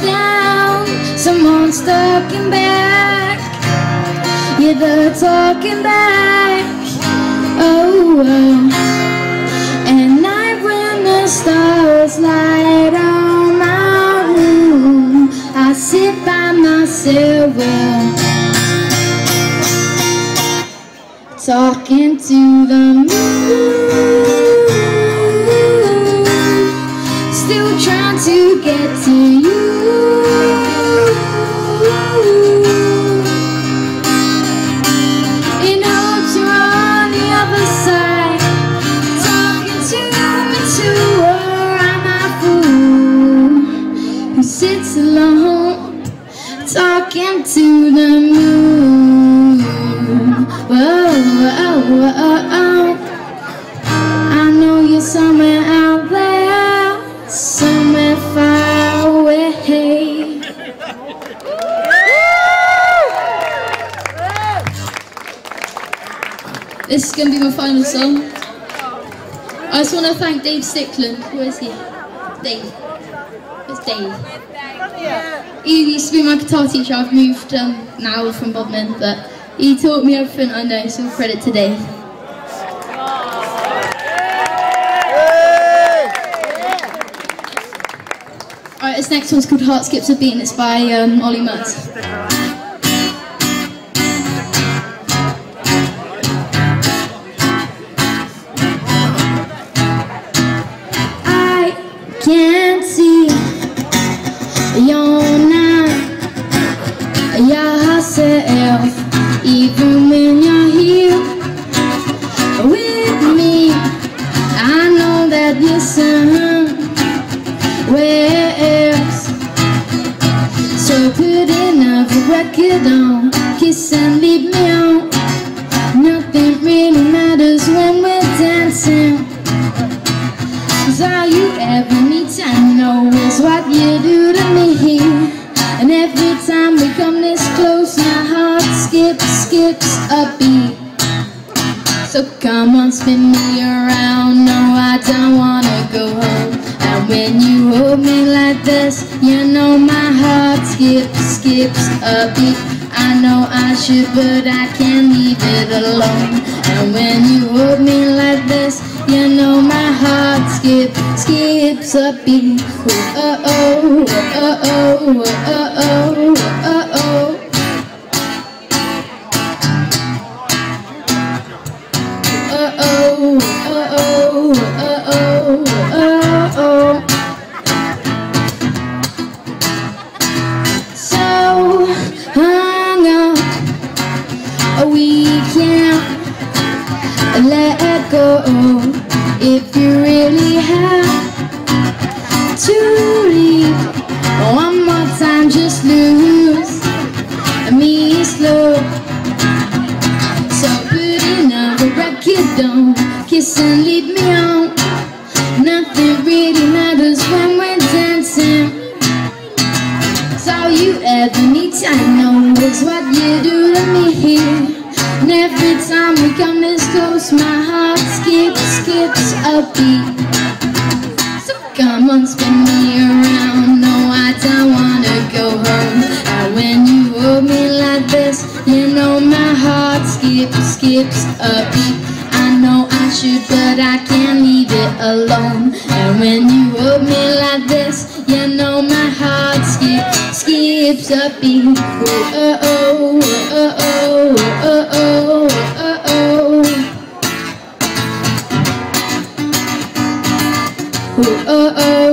down, someone's talking back. Yeah, they're talking back. Oh, oh. And night when the stars light on my room, I sit by myself, talking to the moon. Still trying to get to you. The moon? Whoa, whoa, whoa, whoa. I know you're somewhere out there, somewhere far away. This is going to be my final song. I just want to thank Dave Stickland. Where is he? Dave. It's Dave? He used to be my guitar teacher. I've moved um, now from Bodmin, but he taught me everything I know, so credit to Dave. Alright, this next one's called Heart Skips a Beat and it's by um, Olly Murs. Yourself even when you're here with me. I know that you're somewhere else. So put another record on, kiss and leave me on. Nothing really matters when we're dancing. Cause all you ever need to know is what you do skips a beat. So come on spin me around, no I don't wanna go home. And when you hold me like this, you know my heart skips, skips a beat. I know I should but I can't leave it alone. And when you hold me like this, you know my heart skips, skips a beat. Oh oh, oh oh, oh oh, oh, oh. Really have to leave. One more time, just lose me slow. So put another record on, kiss and lead me on. Nothing really matters when we're dancing. So all you ever need to know It's what you do to me. And every time we come this close, my heart skips, skips a beat. So come on, spin me around. No, I don't wanna go home. And when you hold me like this, you know my heart skips, skips a beat. I know I should, but I can't leave it alone. And when you hold me like this, you know my heart skips, skips a beat. Oh, oh, oh, oh, oh.